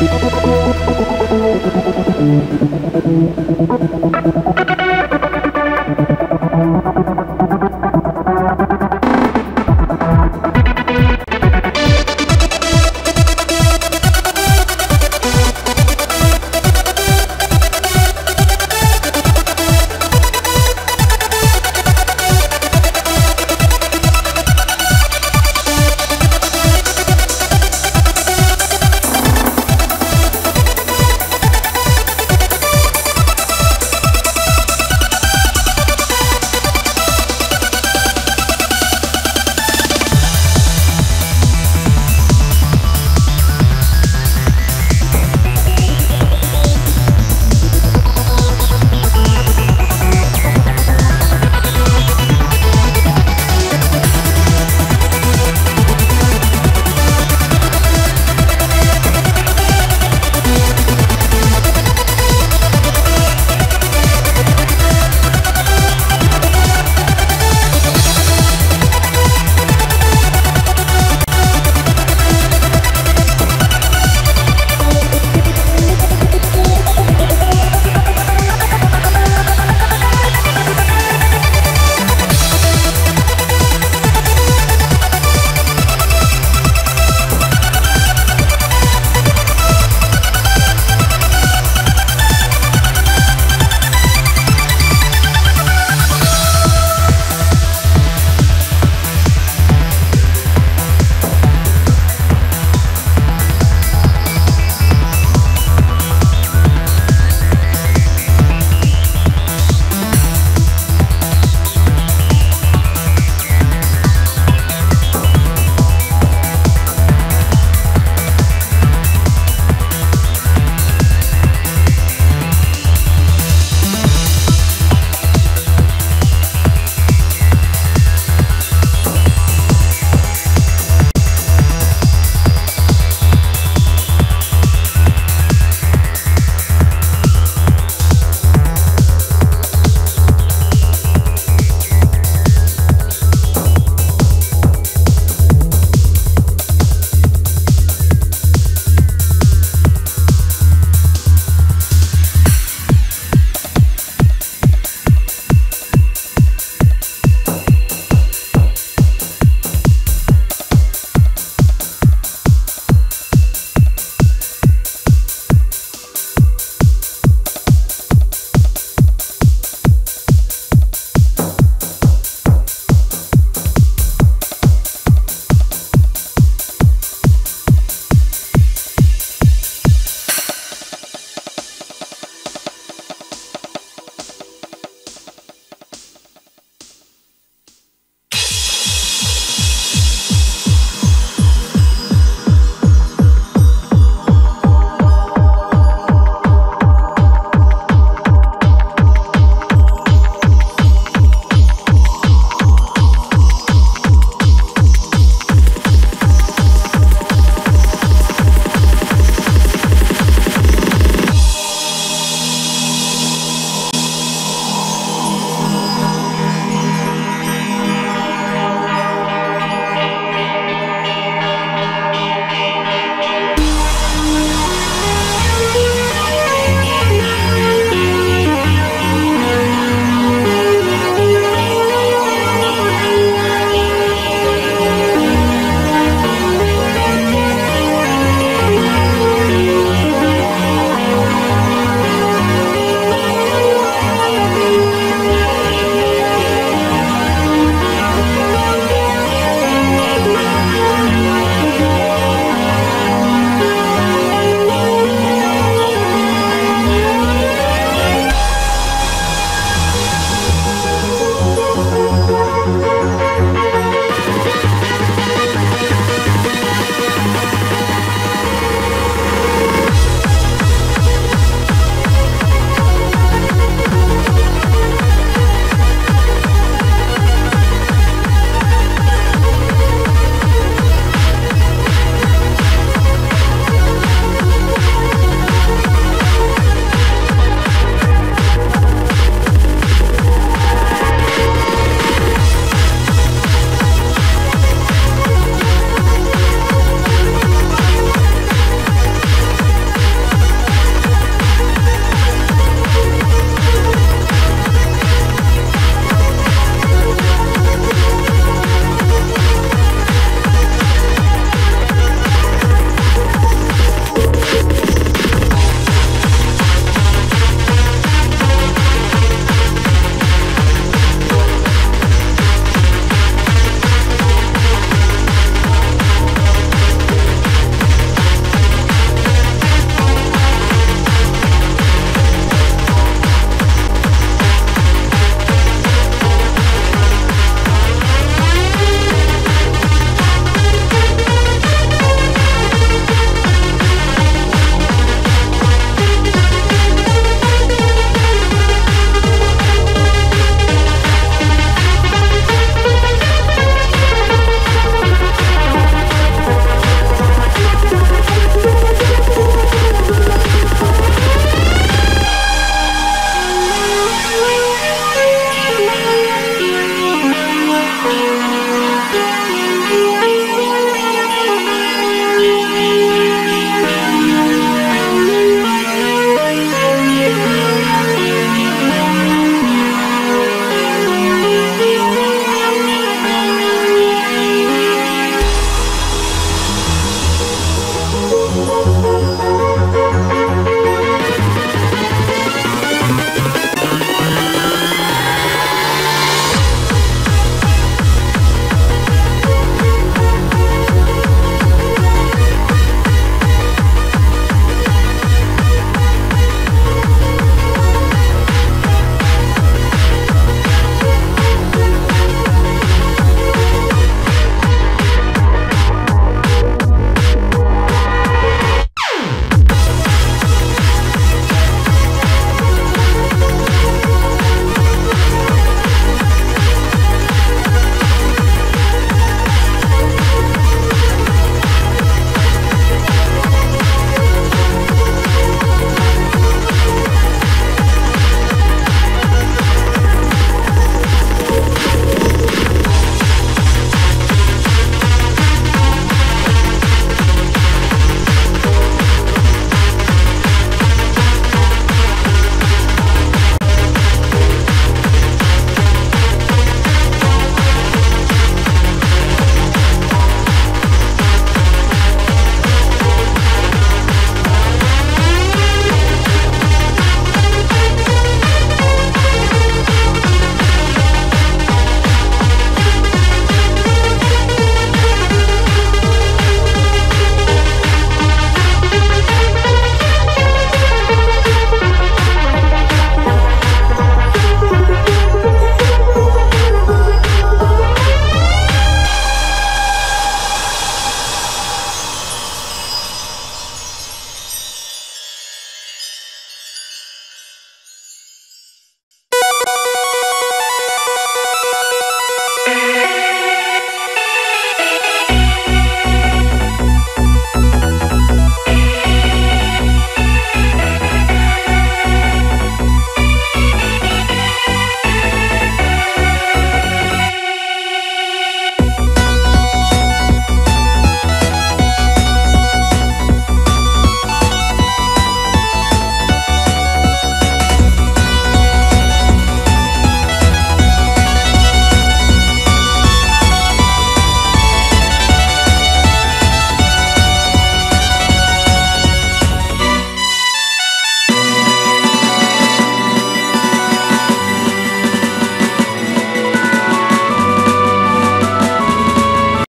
Thank you. Música